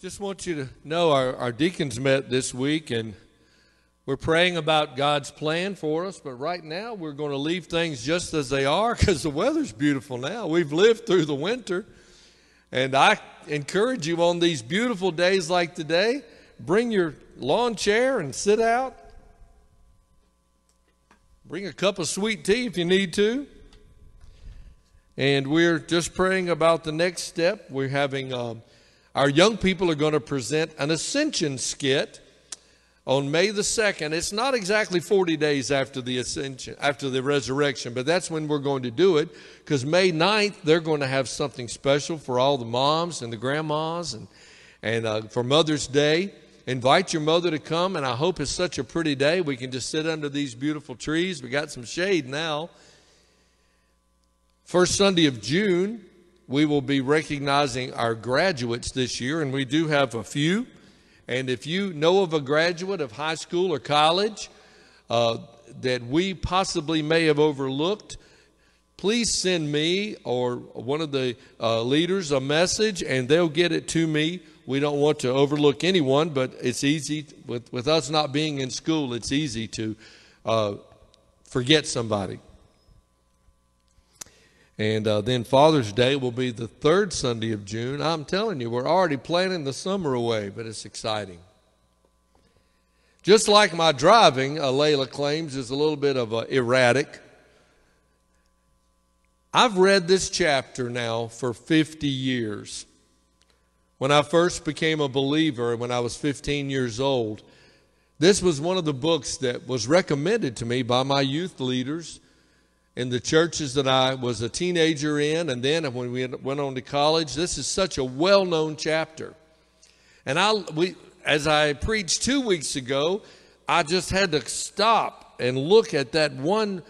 Just want you to know our, our deacons met this week and we're praying about God's plan for us, but right now we're going to leave things just as they are because the weather's beautiful now. We've lived through the winter. And I encourage you on these beautiful days like today, bring your lawn chair and sit out. Bring a cup of sweet tea if you need to. And we're just praying about the next step. We're having um, our young people are going to present an ascension skit on May the 2nd. It's not exactly 40 days after the ascension, after the resurrection, but that's when we're going to do it because May 9th, they're going to have something special for all the moms and the grandmas and, and uh, for Mother's Day. Invite your mother to come, and I hope it's such a pretty day. We can just sit under these beautiful trees. We got some shade now. First Sunday of June, we will be recognizing our graduates this year, and we do have a few. And if you know of a graduate of high school or college uh, that we possibly may have overlooked, please send me or one of the uh, leaders a message and they'll get it to me. We don't want to overlook anyone, but it's easy, with, with us not being in school, it's easy to uh, forget somebody. And uh, then Father's Day will be the third Sunday of June. I'm telling you, we're already planning the summer away, but it's exciting. Just like my driving, uh, Layla claims, is a little bit of uh, erratic. I've read this chapter now for 50 years. When I first became a believer, when I was 15 years old, this was one of the books that was recommended to me by my youth leaders in the churches that I was a teenager in, and then when we went on to college. This is such a well known chapter. And I, we, as I preached two weeks ago, I just had to stop and look at that one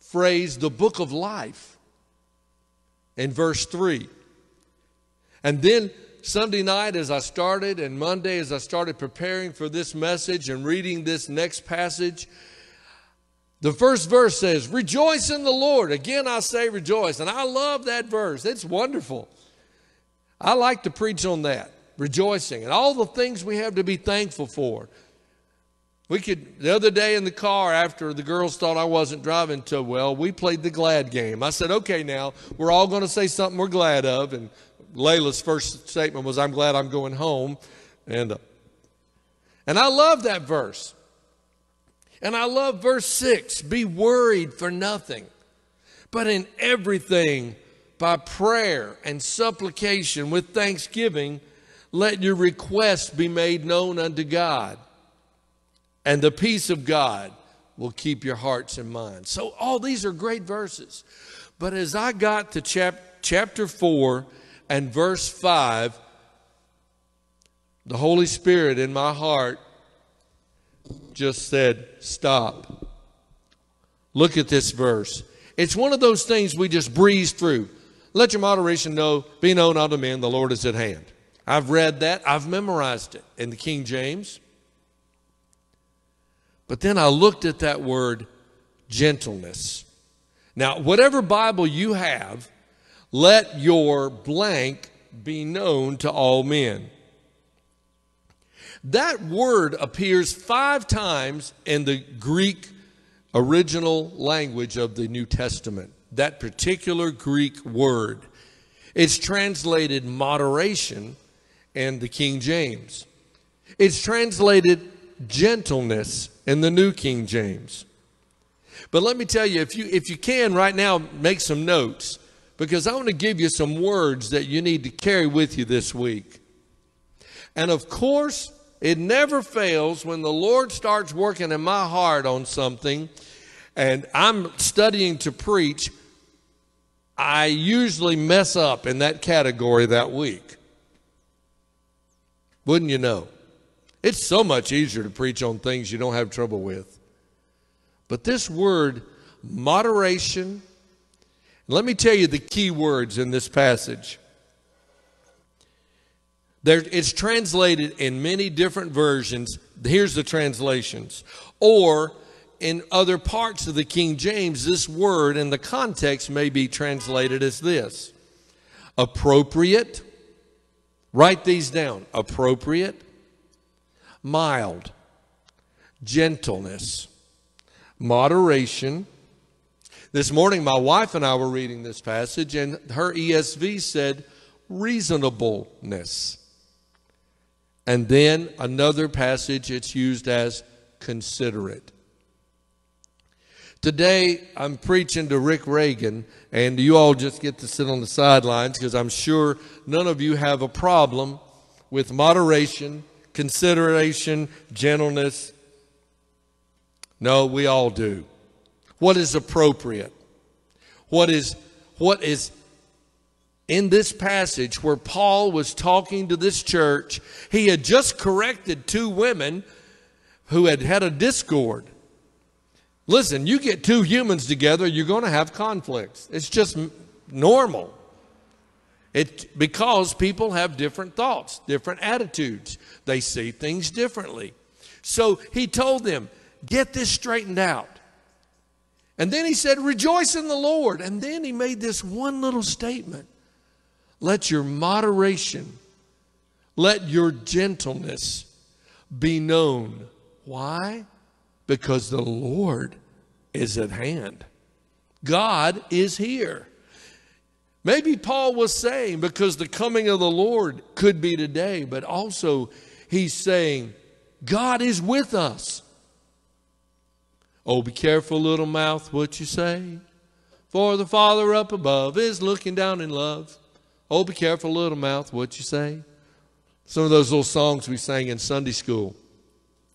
phrase, the book of life, in verse 3. And then Sunday night, as I started, and Monday, as I started preparing for this message and reading this next passage, the first verse says, Rejoice in the Lord. Again, I say rejoice. And I love that verse. It's wonderful. I like to preach on that, rejoicing, and all the things we have to be thankful for. We could, the other day in the car, after the girls thought I wasn't driving too well, we played the glad game. I said, okay, now we're all going to say something we're glad of. And Layla's first statement was, I'm glad I'm going home. And, uh, and I love that verse. And I love verse 6 be worried for nothing, but in everything, by prayer and supplication with thanksgiving, let your requests be made known unto God. And the peace of God will keep your hearts and minds. So, all these are great verses. But as I got to chap- chapter 4 and verse 5, the Holy Spirit in my heart just said, Stop. Look at this verse. It's one of those things we just breeze through. Let your moderation know, be known unto men, the Lord is at hand. I've read that, I've memorized it in the King James. But then I looked at that word gentleness. Now, whatever Bible you have, let your blank be known to all men. That word appears five times in the Greek original language of the New Testament. That particular Greek word. It's translated moderation in the King James. It's translated gentleness in the New King James. But let me tell you, if you if you can right now, make some notes because I want to give you some words that you need to carry with you this week. And of course, it never fails when the Lord starts working in my heart on something and I'm studying to preach, I usually mess up in that category that week. Wouldn't you know? It's so much easier to preach on things you don't have trouble with. But this word, moderation, let me tell you the key words in this passage. There, it's translated in many different versions. Here's the translations. Or in other parts of the King James, this word in the context may be translated as this appropriate, Write these down appropriate, mild, gentleness, moderation. This morning, my wife and I were reading this passage, and her ESV said reasonableness. And then another passage, it's used as considerate. Today, I'm preaching to Rick Ragan, and you all just get to sit on the sidelines because I'm sure none of you have a problem with moderation, consideration, gentleness. No, we all do. What is appropriate? What is what is in this passage where Paul was talking to this church? He had just corrected two women who had had a discord. Listen, you get two humans together, you're going to have conflicts. It's just normal. It, because people have different thoughts, different attitudes. They see things differently. So he told them, get this straightened out. And then he said, rejoice in the Lord. And then he made this one little statement let your moderation, let your gentleness be known. Why? because the Lord is at hand. God is here. Maybe Paul was saying because the coming of the Lord could be today, but also he's saying God is with us. Oh, be careful, little mouth, what you say. For the Father up above is looking down in love. Oh, be careful, little mouth, what you say. Some of those little songs we sang in Sunday school.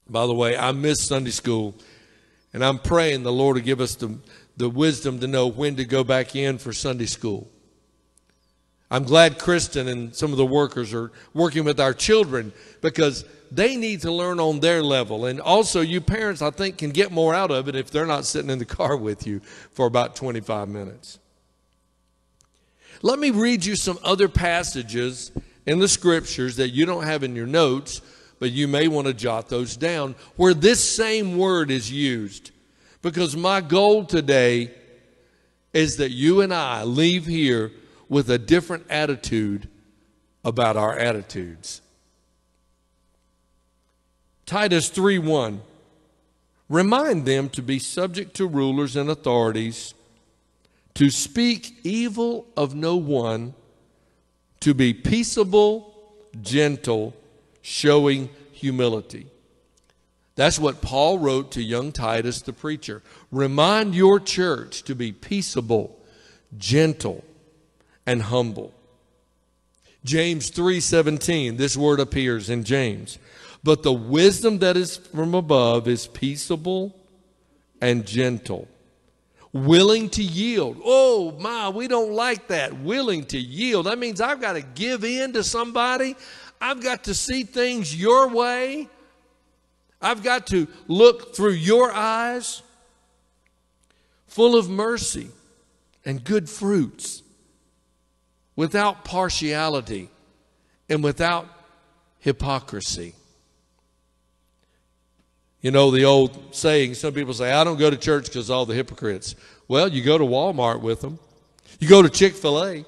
By the way, I miss Sunday school, and I'm praying the Lord will give us the, the wisdom to know when to go back in for Sunday school. I'm glad Kristen and some of the workers are working with our children because they need to learn on their level. And also, you parents, I think, can get more out of it if they're not sitting in the car with you for about 25 minutes. Let me read you some other passages in the scriptures that you don't have in your notes but you may want to jot those down where this same word is used. Because my goal today is that you and I leave here with a different attitude about our attitudes. Titus 3 1. Remind them to be subject to rulers and authorities, to speak evil of no one, to be peaceable, gentle, showing humility. That's what Paul wrote to young Titus the preacher. Remind your church to be peaceable, gentle, and humble. James 3:17 this word appears in James. But the wisdom that is from above is peaceable and gentle, willing to yield. Oh, my, we don't like that. Willing to yield. That means I've got to give in to somebody. I've got to see things your way. I've got to look through your eyes, full of mercy and good fruits, without partiality and without hypocrisy. You know the old saying, some people say, I don't go to church because all the hypocrites. Well, you go to Walmart with them, you go to Chick fil A.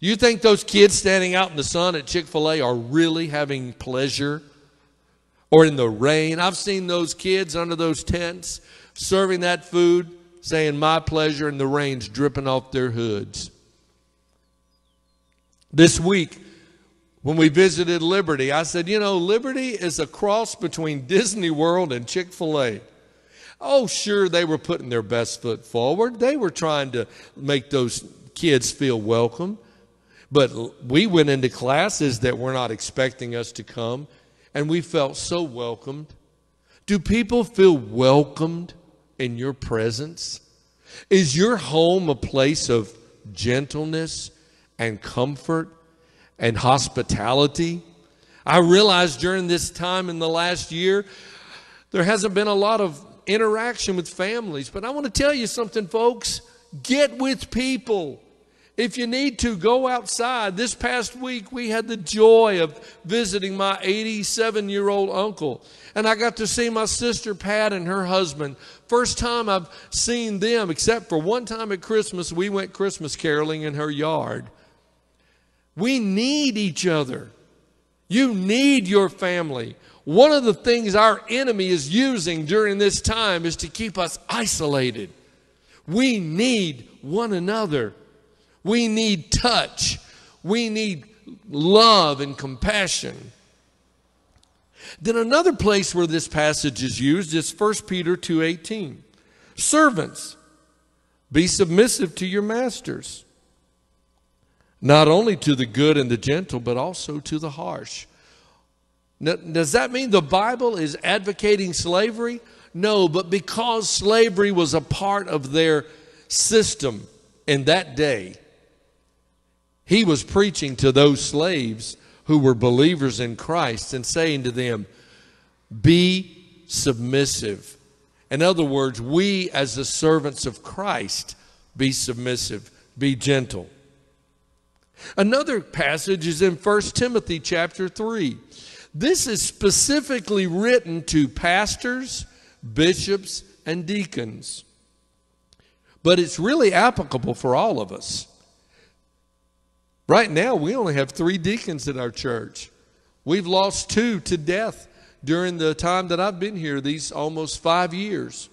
You think those kids standing out in the sun at Chick fil A are really having pleasure? Or in the rain? I've seen those kids under those tents serving that food, saying, My pleasure, and the rain's dripping off their hoods. This week, when we visited Liberty, I said, You know, Liberty is a cross between Disney World and Chick fil A. Oh, sure, they were putting their best foot forward. They were trying to make those kids feel welcome. But we went into classes that were not expecting us to come, and we felt so welcomed. Do people feel welcomed in your presence? Is your home a place of gentleness and comfort and hospitality? I realized during this time in the last year, there hasn't been a lot of interaction with families. But I want to tell you something, folks. Get with people. If you need to, go outside. This past week, we had the joy of visiting my 87 year old uncle. And I got to see my sister Pat and her husband. First time I've seen them, except for one time at Christmas, we went Christmas caroling in her yard. We need each other. You need your family. One of the things our enemy is using during this time is to keep us isolated. We need one another. We need touch. We need love and compassion. Then another place where this passage is used is 1 Peter 2:18. Servants, be submissive to your masters, not only to the good and the gentle, but also to the harsh. Now, does that mean the Bible is advocating slavery? No, but because slavery was a part of their system in that day, he was preaching to those slaves who were believers in Christ and saying to them, Be submissive. In other words, we as the servants of Christ, be submissive, be gentle. Another passage is in 1 Timothy chapter 3. This is specifically written to pastors, bishops, and deacons. But it's really applicable for all of us. Right now, we only have three deacons in our church. We've lost two to death during the time that I've been here, these almost five years.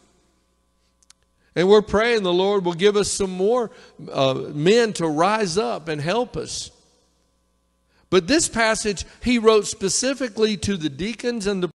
And we're praying the Lord will give us some more uh, men to rise up and help us. But this passage, he wrote specifically to the deacons and the